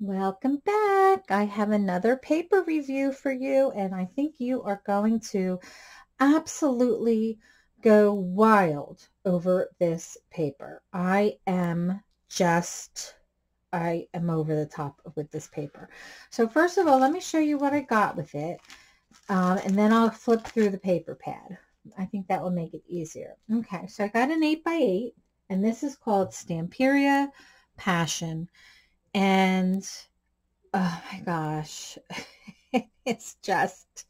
Welcome back. I have another paper review for you and I think you are going to absolutely go wild over this paper. I am just, I am over the top with this paper. So first of all, let me show you what I got with it um, and then I'll flip through the paper pad. I think that will make it easier. Okay, so I got an 8 by 8 and this is called Stamperia Passion and oh my gosh, it's just,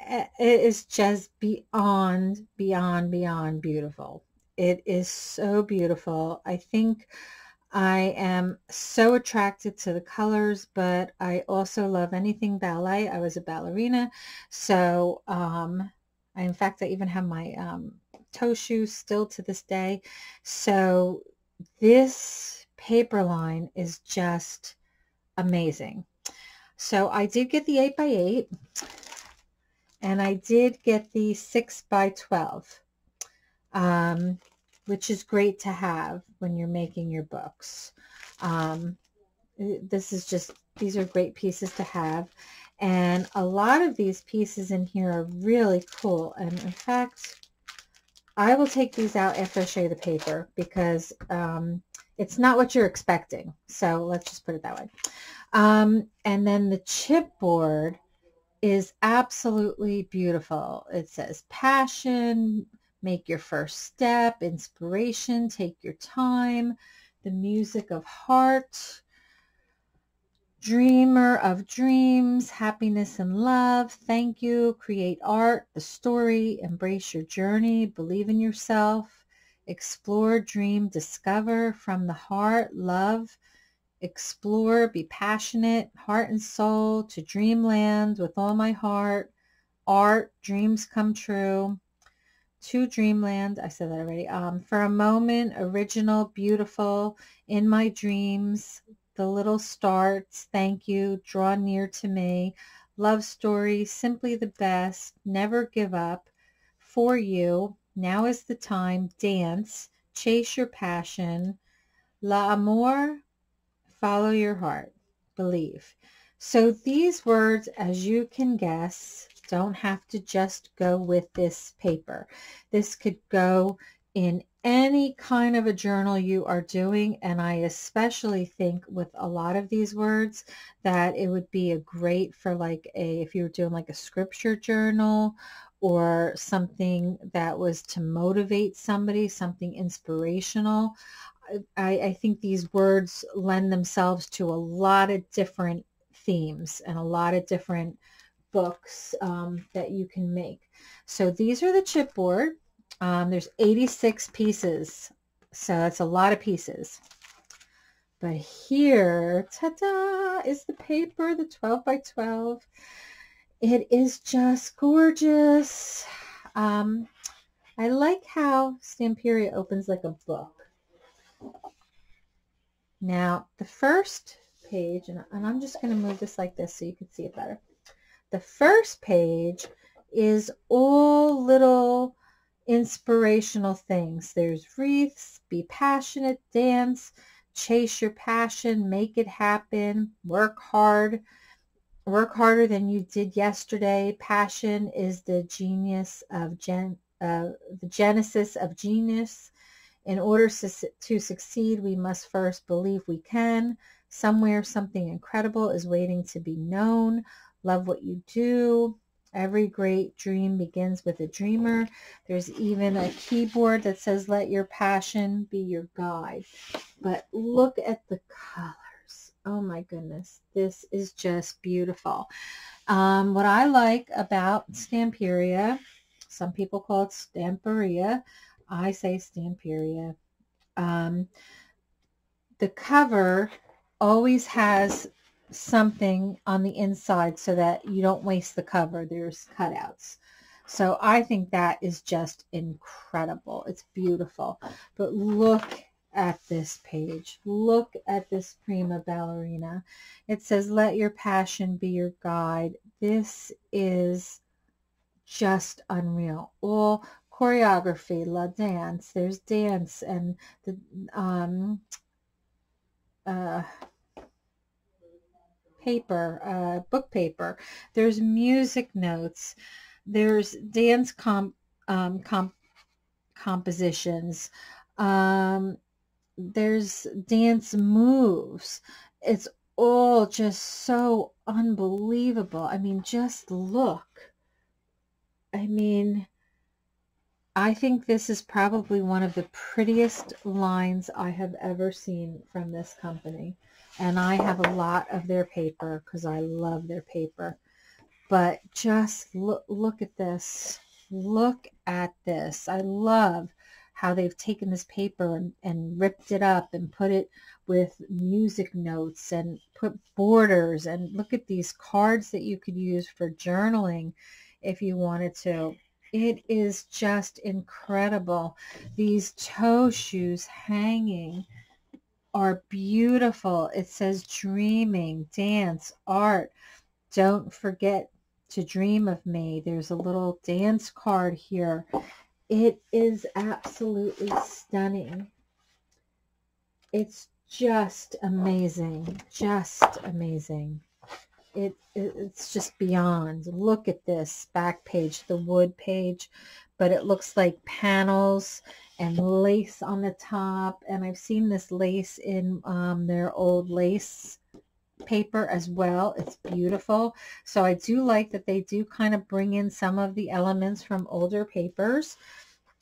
it is just beyond, beyond, beyond beautiful. It is so beautiful. I think I am so attracted to the colors, but I also love anything ballet. I was a ballerina. So, um, I, in fact, I even have my um, toe shoes still to this day. So this paper line is just amazing. So I did get the 8 by 8 and I did get the 6 by 12 um, which is great to have when you're making your books. Um, this is just, these are great pieces to have. And a lot of these pieces in here are really cool. And in fact, I will take these out after I show you the paper because um, it's not what you're expecting. So let's just put it that way. Um, and then the chipboard is absolutely beautiful. It says passion, make your first step, inspiration, take your time, the music of heart, dreamer of dreams, happiness and love, thank you, create art, the story, embrace your journey, believe in yourself, explore, dream, discover from the heart, love, explore, be passionate, heart and soul to dreamland with all my heart, art, dreams come true, to dreamland, I said that already, um, for a moment, original, beautiful, in my dreams, the little starts, thank you, draw near to me, love story, simply the best, never give up, for you, now is the time. Dance. Chase your passion. L'amour. Follow your heart. Believe. So these words, as you can guess, don't have to just go with this paper. This could go in any kind of a journal you are doing and I especially think with a lot of these words that it would be a great for like a if you were doing like a scripture journal or something that was to motivate somebody, something inspirational. I, I, think these words lend themselves to a lot of different themes and a lot of different books um, that you can make. So these are the chipboard. Um, there's 86 pieces, so that's a lot of pieces. But here, ta-da, is the paper, the 12 by 12. It is just gorgeous. Um, I like how Stamperia opens like a book. Now, the first page, and, and I'm just going to move this like this so you can see it better. The first page is all little inspirational things. There's wreaths, be passionate, dance, chase your passion, make it happen, work hard, work harder than you did yesterday. Passion is the genius of gen, uh, the genesis of genius. In order to, to succeed, we must first believe we can. Somewhere something incredible is waiting to be known. Love what you do. Every great dream begins with a dreamer. There's even a keyboard that says, let your passion be your guide. But look at the color. Oh my goodness, this is just beautiful. Um, what I like about Stamperia, some people call it Stamperia, I say Stamperia. Um, the cover always has something on the inside so that you don't waste the cover. There's cutouts. So I think that is just incredible. It's beautiful. But look at this page. Look at this prima ballerina. It says, let your passion be your guide. This is just unreal. All choreography, la dance. There's dance and the um uh paper, uh, book paper. There's music notes. There's dance comp, um, comp compositions. Um, there's dance moves. It's all just so unbelievable. I mean, just look. I mean, I think this is probably one of the prettiest lines I have ever seen from this company. And I have a lot of their paper because I love their paper. But just look, look at this. Look at this. I love how they've taken this paper and, and ripped it up and put it with music notes and put borders and look at these cards that you could use for journaling if you wanted to. It is just incredible. These toe shoes hanging are beautiful. It says dreaming, dance, art. Don't forget to dream of me. There's a little dance card here. It is absolutely stunning. It's just amazing. Just amazing it, it, it's just beyond. Look at this back page, the wood page, but it looks like panels and lace on the top. And I've seen this lace in um, their old lace paper as well. It's beautiful. So I do like that they do kind of bring in some of the elements from older papers.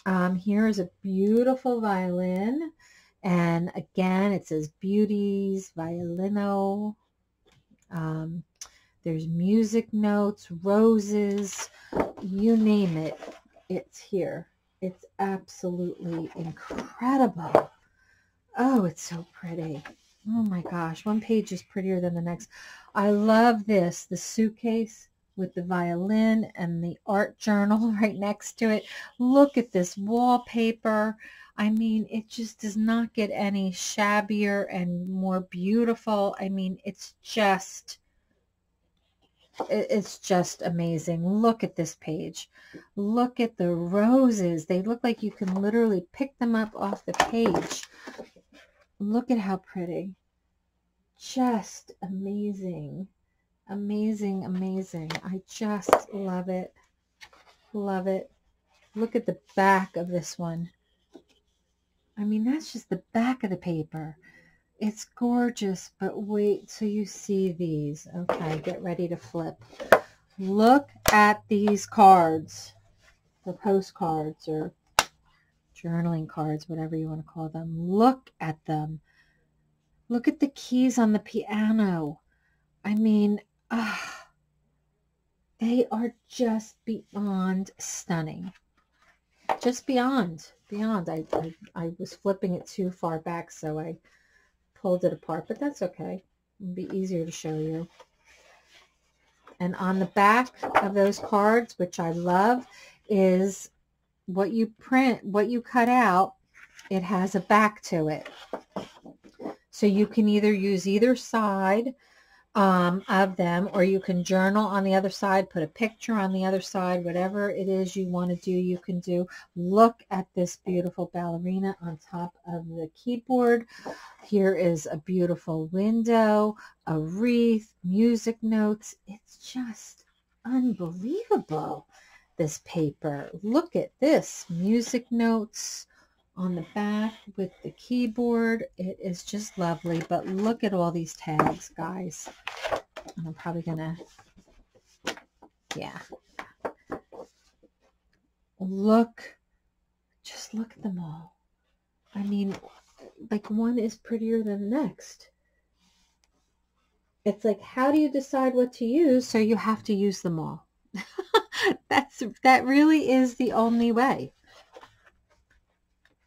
Um, here is a beautiful violin. And again, it says Beauties, Violino. Um, there's music notes, roses, you name it. It's here. It's absolutely incredible. Oh, it's so pretty. Oh my gosh, one page is prettier than the next. I love this, the suitcase with the violin and the art journal right next to it. Look at this wallpaper. I mean, it just does not get any shabbier and more beautiful. I mean, it's just it's just amazing. Look at this page. Look at the roses. They look like you can literally pick them up off the page. Look at how pretty. Just amazing. Amazing, amazing. I just love it. Love it. Look at the back of this one. I mean, that's just the back of the paper. It's gorgeous, but wait till you see these. Okay, get ready to flip. Look at these cards, the postcards or journaling cards, whatever you want to call them. Look at them. Look at the keys on the piano. I mean, ah, they are just beyond stunning. Just beyond, beyond. I, I, I was flipping it too far back, so I pulled it apart, but that's okay. It'll be easier to show you. And on the back of those cards, which I love, is what you print, what you cut out, it has a back to it. So you can either use either side um, of them, or you can journal on the other side, put a picture on the other side, whatever it is you want to do, you can do. Look at this beautiful ballerina on top of the keyboard. Here is a beautiful window, a wreath, music notes. It's just unbelievable, this paper. Look at this, music notes, on the back with the keyboard. It is just lovely, but look at all these tags, guys. I'm probably going to, yeah. Look, just look at them all. I mean, like one is prettier than the next. It's like, how do you decide what to use? So you have to use them all. That's, that really is the only way.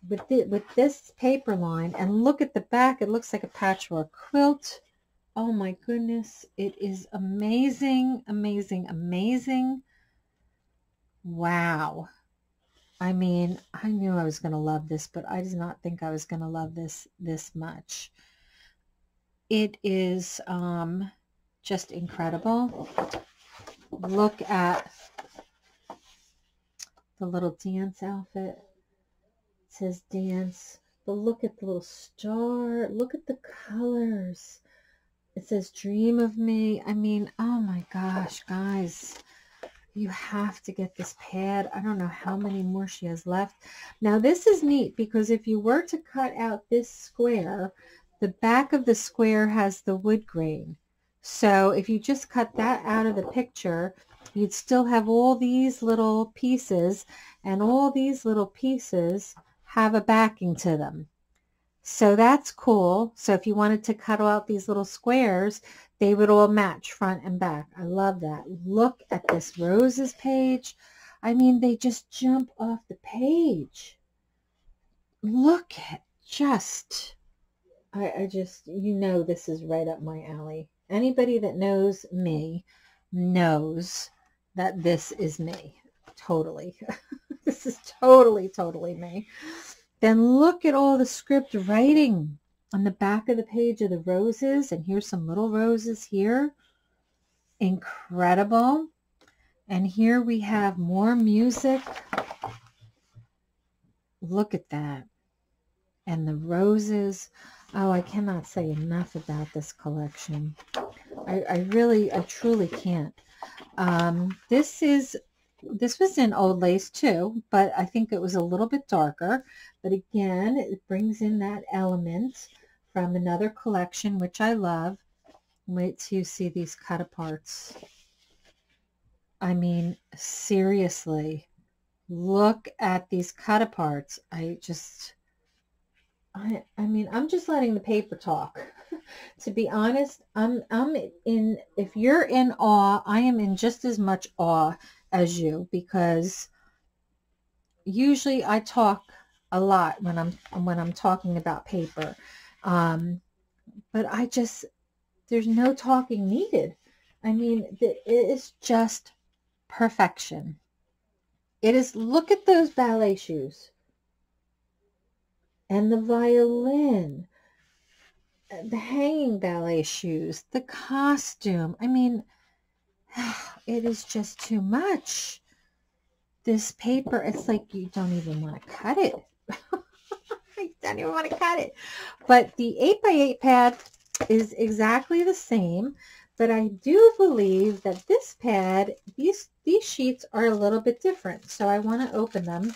With, the, with this paper line and look at the back it looks like a patchwork quilt. Oh my goodness it is amazing amazing amazing. Wow. I mean I knew I was going to love this but I did not think I was going to love this this much. It is um, just incredible look at the little dance outfit It says dance. But look at the little star. Look at the colors. it says dream of me. I mean, oh my gosh, guys. You have to get this pad. I don't know how many more she has left. Now this is neat because if you were to cut out this square, the back of the square has the wood grain. So if you just cut that out of the picture, you'd still have all these little pieces and all these little pieces have a backing to them. So that's cool. So if you wanted to cut out these little squares, they would all match front and back. I love that. Look at this roses page. I mean, they just jump off the page. Look at just, I, I just, you know this is right up my alley. Anybody that knows me knows that this is me. Totally. this is totally, totally me. Then look at all the script writing on the back of the page of the roses. And here's some little roses here. Incredible. And here we have more music. Look at that. And the roses. Oh, I cannot say enough about this collection. I, I really, I truly can't. Um, this is this was in old lace too, but I think it was a little bit darker. But again, it brings in that element from another collection, which I love. Wait till you see these cut aparts. I mean, seriously, look at these cut aparts. I just, I, I mean, I'm just letting the paper talk. to be honest, I'm, I'm in, if you're in awe, I am in just as much awe as you because usually I talk a lot when I'm when I'm talking about paper. Um, but I just there's no talking needed. I mean, it is just perfection. It is look at those ballet shoes. And the violin, the hanging ballet shoes, the costume. I mean, it is just too much. This paper, it's like you don't even want to cut it. I don't even want to cut it. But the 8x8 pad is exactly the same, but I do believe that this pad, these, these sheets are a little bit different. So I want to open them.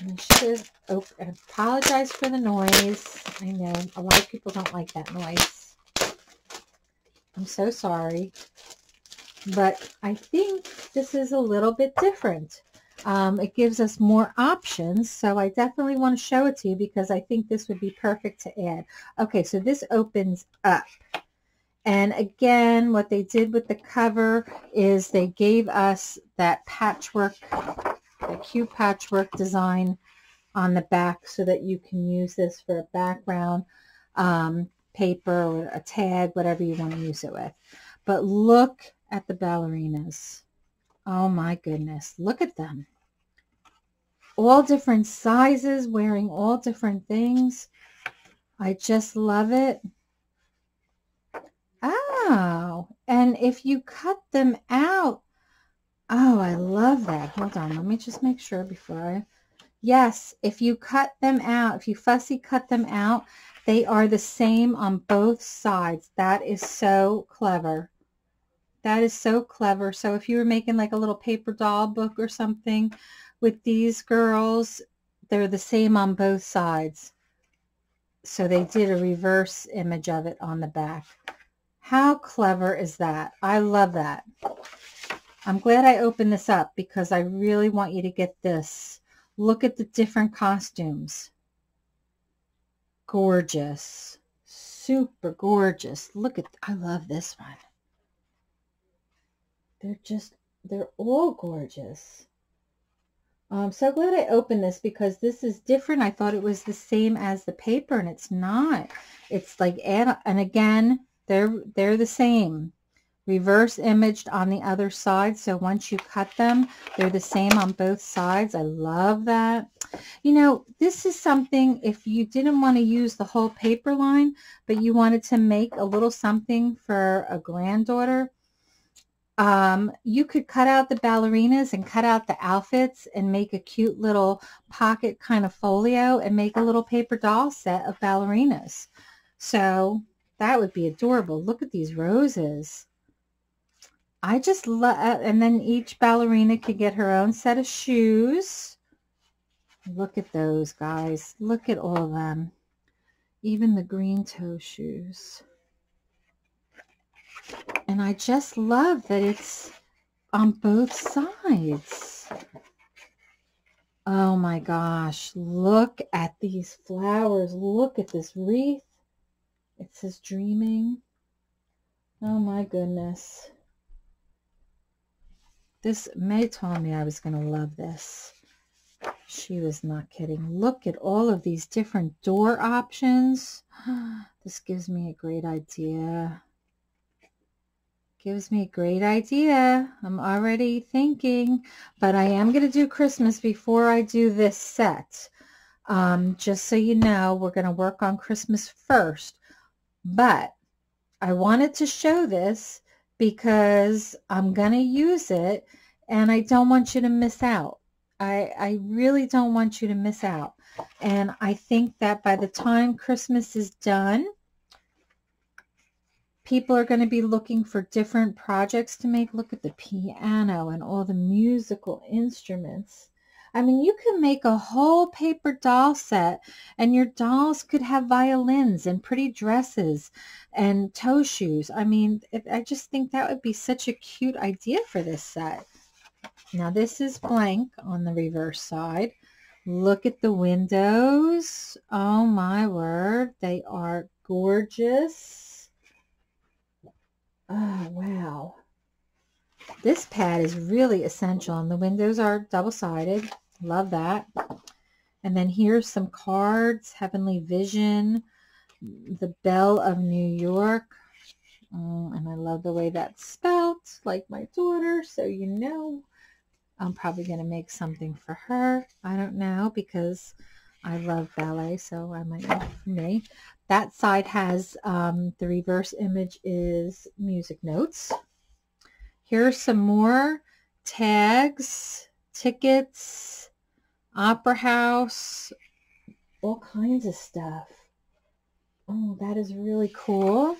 And should op I apologize for the noise. I know a lot of people don't like that noise. I'm so sorry but I think this is a little bit different. Um, it gives us more options, so I definitely want to show it to you because I think this would be perfect to add. Okay, so this opens up. And again, what they did with the cover is they gave us that patchwork, the cute patchwork design on the back so that you can use this for a background um, paper or a tag, whatever you want to use it with. But look at the ballerinas. Oh my goodness, look at them. All different sizes, wearing all different things. I just love it. Oh, and if you cut them out, oh, I love that. Hold on, let me just make sure before I, yes, if you cut them out, if you fussy cut them out, they are the same on both sides. That is so clever. That is so clever. So if you were making like a little paper doll book or something with these girls, they're the same on both sides. So they did a reverse image of it on the back. How clever is that? I love that. I'm glad I opened this up because I really want you to get this. Look at the different costumes. Gorgeous. Super gorgeous. Look at, I love this one. They're just, they're all gorgeous. I'm so glad I opened this because this is different. I thought it was the same as the paper and it's not. It's like, and, again, they're, they're the same. Reverse imaged on the other side. So once you cut them, they're the same on both sides. I love that. You know, this is something, if you didn't want to use the whole paper line, but you wanted to make a little something for a granddaughter, um, you could cut out the ballerinas and cut out the outfits and make a cute little pocket kind of folio and make a little paper doll set of ballerinas. So That would be adorable. Look at these roses. I just love, and then each ballerina could get her own set of shoes. Look at those guys. Look at all of them. Even the green toe shoes. And I just love that it's on both sides. Oh my gosh, look at these flowers. Look at this wreath. It says dreaming. Oh my goodness. This Mai told me I was going to love this. She was not kidding. Look at all of these different door options. This gives me a great idea. Gives me a great idea. I'm already thinking, but I am going to do Christmas before I do this set. Um, just so you know, we're going to work on Christmas first. But I wanted to show this because I'm going to use it and I don't want you to miss out. I, I really don't want you to miss out. And I think that by the time Christmas is done, people are going to be looking for different projects to make. Look at the piano and all the musical instruments. I mean, you can make a whole paper doll set and your dolls could have violins and pretty dresses and toe shoes. I mean, I just think that would be such a cute idea for this set. Now this is blank on the reverse side. Look at the windows. Oh my word. They are gorgeous. Oh, wow. This pad is really essential and the windows are double-sided. Love that. And then here's some cards. Heavenly Vision. The Belle of New York. Oh, and I love the way that's spelled, like my daughter, so you know. I'm probably going to make something for her. I don't know because I love ballet, so I might make for me. That side has um, the reverse image is music notes. Here's some more tags, tickets, opera house, all kinds of stuff. Oh, that is really cool.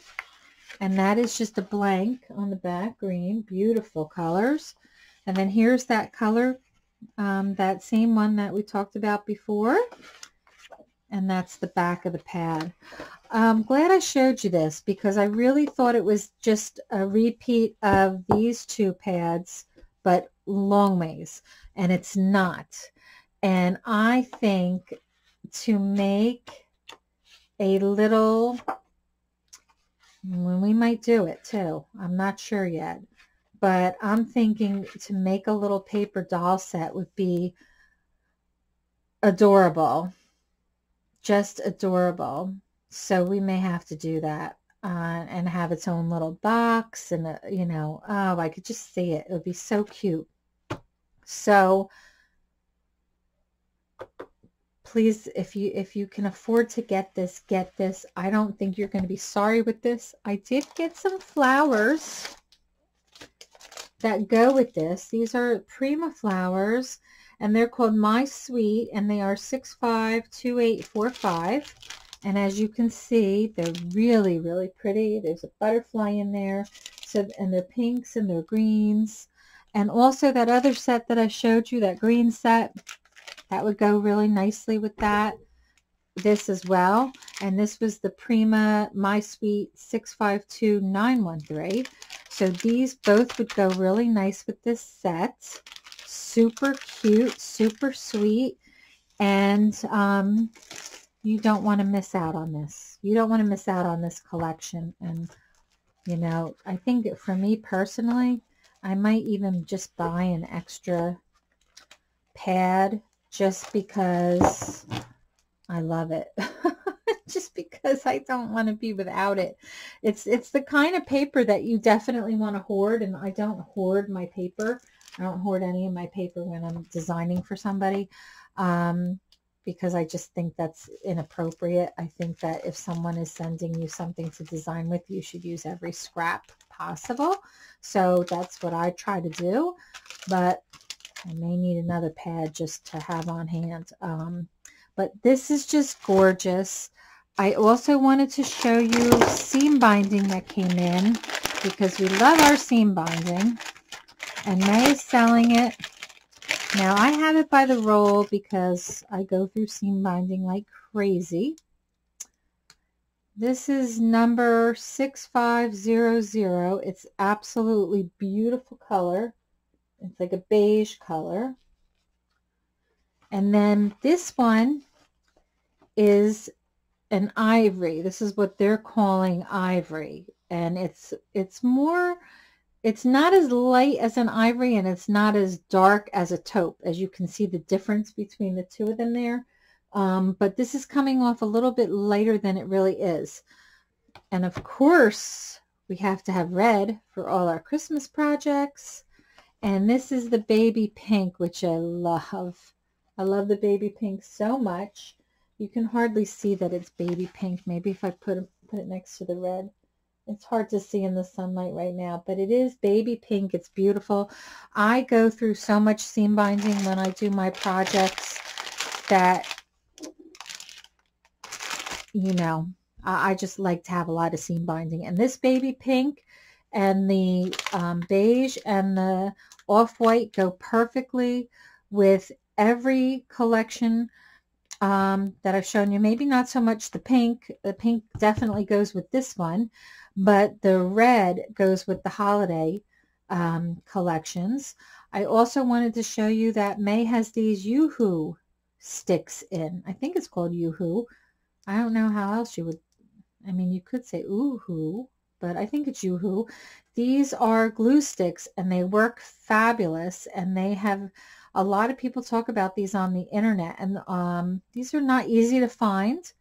And that is just a blank on the back, green, beautiful colors. And then here's that color, um, that same one that we talked about before. And that's the back of the pad. I'm glad I showed you this because I really thought it was just a repeat of these two pads, but long ways. And it's not. And I think to make a little, when we might do it too. I'm not sure yet but I'm thinking to make a little paper doll set would be adorable, just adorable. So we may have to do that uh, and have its own little box and, uh, you know, oh, I could just see it. It would be so cute. So please, if you if you can afford to get this, get this. I don't think you're going to be sorry with this. I did get some flowers that go with this. These are Prima flowers and they're called My Sweet and they are 652845. And as you can see, they're really, really pretty. There's a butterfly in there. So, and they're pinks and they're greens. And also that other set that I showed you, that green set, that would go really nicely with that. This as well. And this was the Prima My Sweet 652913. So these both would go really nice with this set. Super cute, super sweet. And um, you don't want to miss out on this. You don't want to miss out on this collection. And, you know, I think for me personally, I might even just buy an extra pad just because I love it. just because I don't want to be without it. It's it's the kind of paper that you definitely want to hoard, and I don't hoard my paper. I don't hoard any of my paper when I'm designing for somebody um, because I just think that's inappropriate. I think that if someone is sending you something to design with, you should use every scrap possible. So that's what I try to do, but I may need another pad just to have on hand. Um, but this is just gorgeous. I also wanted to show you seam binding that came in because we love our seam binding. And Mai is selling it. Now I have it by the roll because I go through seam binding like crazy. This is number 6500. It's absolutely beautiful color. It's like a beige color. And then this one is an ivory. This is what they're calling ivory. And it's it's more it's not as light as an ivory and it's not as dark as a taupe. As you can see the difference between the two of them there. Um, but this is coming off a little bit lighter than it really is. And of course, we have to have red for all our Christmas projects. And this is the baby pink, which I love. I love the baby pink so much. You can hardly see that it's baby pink. Maybe if I put, put it next to the red. It's hard to see in the sunlight right now, but it is baby pink. It's beautiful. I go through so much seam binding when I do my projects that, you know, I, I just like to have a lot of seam binding. And this baby pink and the um, beige and the off-white go perfectly with every collection um, that I've shown you. Maybe not so much the pink. The pink definitely goes with this one, but the red goes with the holiday um, collections. I also wanted to show you that Mai has these Yoo-Hoo sticks in. I think it's called Yoo-Hoo. I don't know how else you would, I mean, you could say Ooh-Hoo, but I think it's Yoo-Hoo. These are glue sticks and they work fabulous and they have a lot of people talk about these on the internet and um, these are not easy to find.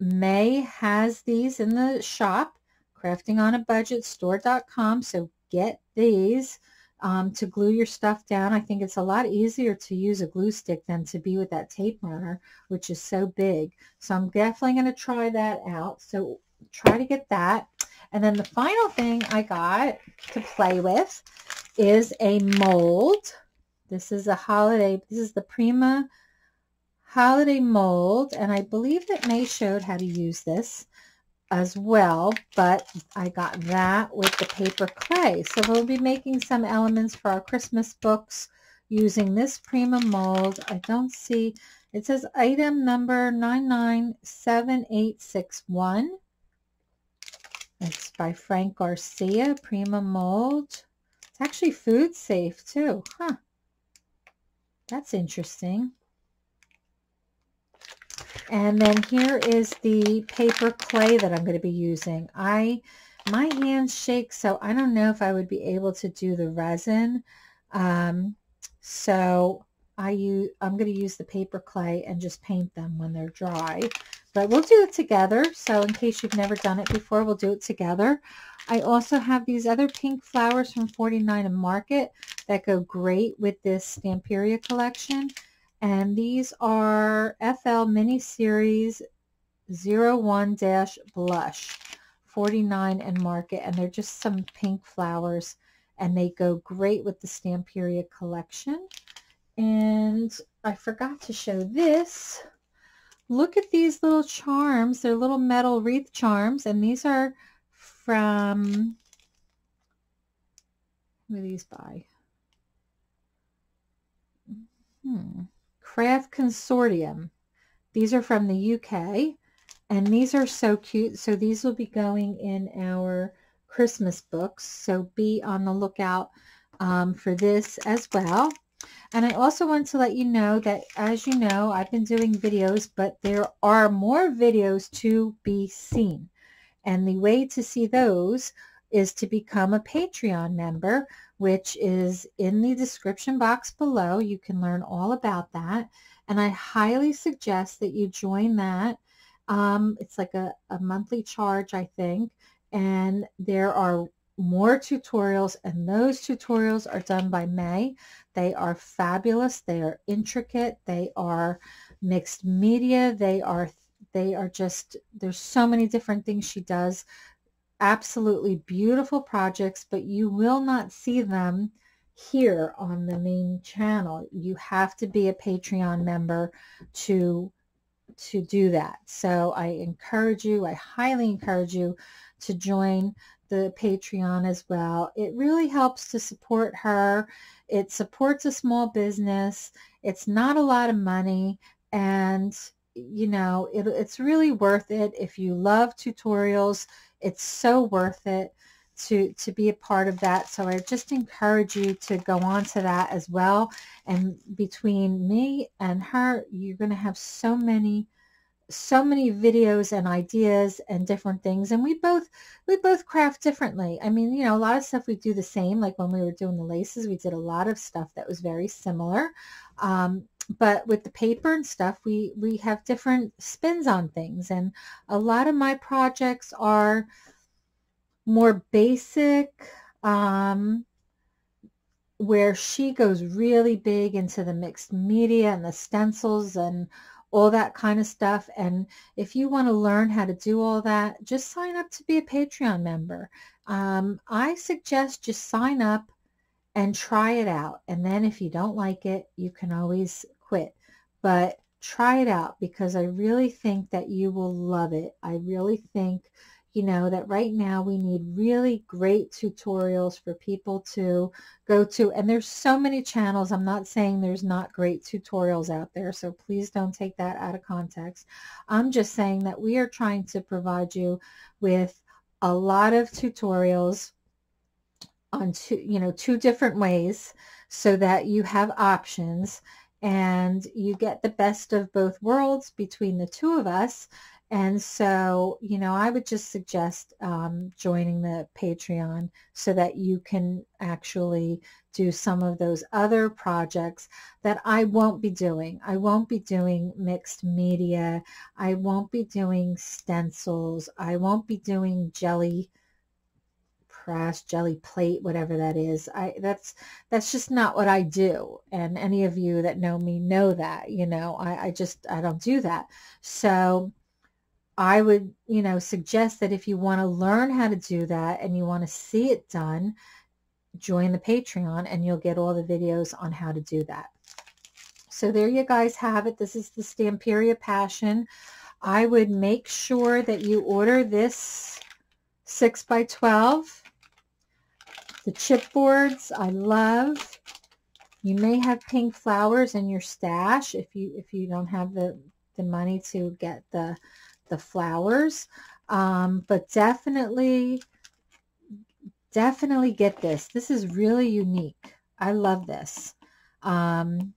Mai has these in the shop, craftingonabudgetstore.com. So get these um, to glue your stuff down. I think it's a lot easier to use a glue stick than to be with that tape runner, which is so big. So I'm definitely going to try that out. So try to get that. And then the final thing I got to play with is a mold this is a holiday, this is the Prima holiday mold, and I believe that Mai showed how to use this as well, but I got that with the paper clay. So we'll be making some elements for our Christmas books using this Prima mold. I don't see, it says item number 997861. It's by Frank Garcia, Prima mold. It's actually food safe too, huh? That's interesting. And then here is the paper clay that I'm going to be using. I My hands shake, so I don't know if I would be able to do the resin. Um, so I use, I'm going to use the paper clay and just paint them when they're dry. But we'll do it together. So in case you've never done it before, we'll do it together. I also have these other pink flowers from 49 and Market that go great with this Stamperia collection. And these are FL Mini Series 01-Blush 49 and Market. And they're just some pink flowers. And they go great with the Stamperia collection. And I forgot to show this. Look at these little charms. They're little metal wreath charms. And these are from, who are these by? Hmm. Craft Consortium. These are from the UK. And these are so cute. So these will be going in our Christmas books. So be on the lookout um, for this as well. And I also want to let you know that, as you know, I've been doing videos, but there are more videos to be seen. And the way to see those is to become a Patreon member, which is in the description box below. You can learn all about that. And I highly suggest that you join that. Um, it's like a, a monthly charge, I think. And there are more tutorials and those tutorials are done by Mai. They are fabulous. They are intricate. They are mixed media. They are they are just, there's so many different things she does. Absolutely beautiful projects, but you will not see them here on the main channel. You have to be a Patreon member to to do that. So I encourage you, I highly encourage you to join the Patreon as well. It really helps to support her. It supports a small business. It's not a lot of money and you know, it, it's really worth it. If you love tutorials, it's so worth it to to be a part of that. So I just encourage you to go on to that as well. And between me and her, you're going to have so many so many videos and ideas and different things and we both we both craft differently i mean you know a lot of stuff we do the same like when we were doing the laces we did a lot of stuff that was very similar um, but with the paper and stuff we we have different spins on things and a lot of my projects are more basic um, where she goes really big into the mixed media and the stencils and all that kind of stuff. And if you want to learn how to do all that, just sign up to be a Patreon member. Um, I suggest just sign up and try it out. And then if you don't like it, you can always quit. But try it out because I really think that you will love it. I really think you know, that right now we need really great tutorials for people to go to. And there's so many channels. I'm not saying there's not great tutorials out there, so please don't take that out of context. I'm just saying that we are trying to provide you with a lot of tutorials on two, you know, two different ways so that you have options and you get the best of both worlds between the two of us and so, you know, I would just suggest um, joining the Patreon so that you can actually do some of those other projects that I won't be doing. I won't be doing mixed media. I won't be doing stencils. I won't be doing jelly press, jelly plate, whatever that is. I that's that's just not what I do. And any of you that know me know that, you know, I, I just I don't do that. So I would, you know, suggest that if you want to learn how to do that and you want to see it done, join the Patreon and you'll get all the videos on how to do that. So there you guys have it. This is the Stamperia Passion. I would make sure that you order this 6 by 12 The chipboards I love. You may have pink flowers in your stash if you if you don't have the the money to get the the flowers. Um, but definitely, definitely get this. This is really unique. I love this. Um,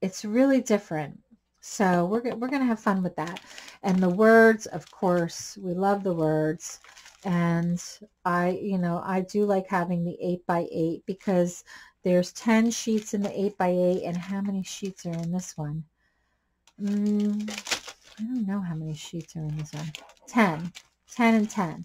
it's really different. So we're, we're going to have fun with that. And the words, of course, we love the words. And I, you know, I do like having the 8 by 8 because there's 10 sheets in the 8 by 8 And how many sheets are in this one? Mm, I don't know how many sheets are in this one. 10. 10 and 10.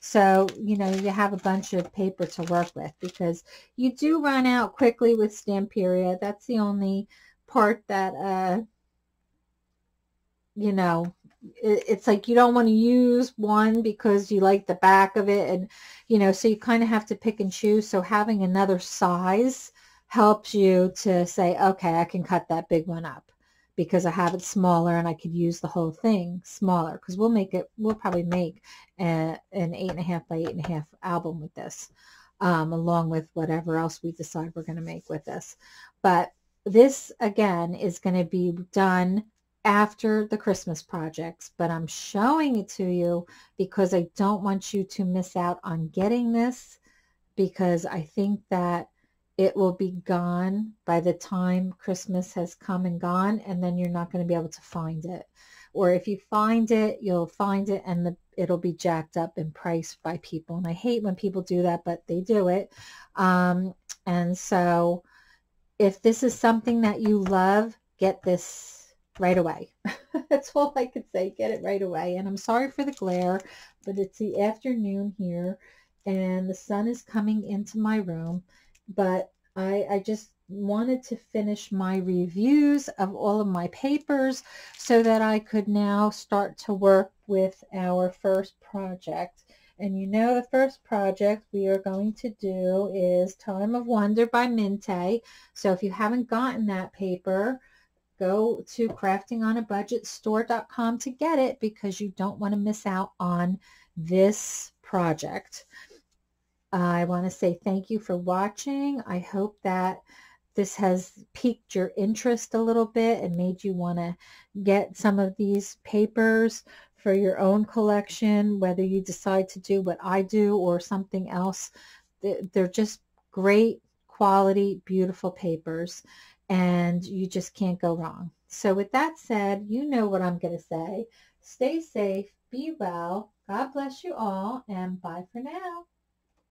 So, you know, you have a bunch of paper to work with because you do run out quickly with Stamperia. That's the only part that, uh, you know, it's like you don't want to use one because you like the back of it. And, you know, so you kind of have to pick and choose. So having another size helps you to say, okay, I can cut that big one up because I have it smaller and I could use the whole thing smaller because we'll make it, we'll probably make a, an eight and a half by eight and a half album with this um, along with whatever else we decide we're going to make with this. But this again is going to be done after the Christmas projects, but I'm showing it to you because I don't want you to miss out on getting this because I think that it will be gone by the time Christmas has come and gone, and then you're not going to be able to find it. Or if you find it, you'll find it and the, it'll be jacked up in price by people. And I hate when people do that, but they do it. Um, and so if this is something that you love, get this right away. That's all I could say. Get it right away. And I'm sorry for the glare, but it's the afternoon here and the sun is coming into my room but I, I just wanted to finish my reviews of all of my papers so that I could now start to work with our first project. And you know the first project we are going to do is Time of Wonder by Mintay. So if you haven't gotten that paper, go to craftingonabudgetstore.com to get it because you don't want to miss out on this project. I want to say thank you for watching. I hope that this has piqued your interest a little bit and made you want to get some of these papers for your own collection, whether you decide to do what I do or something else. They're just great quality, beautiful papers, and you just can't go wrong. So with that said, you know what I'm going to say. Stay safe, be well, God bless you all, and bye for now.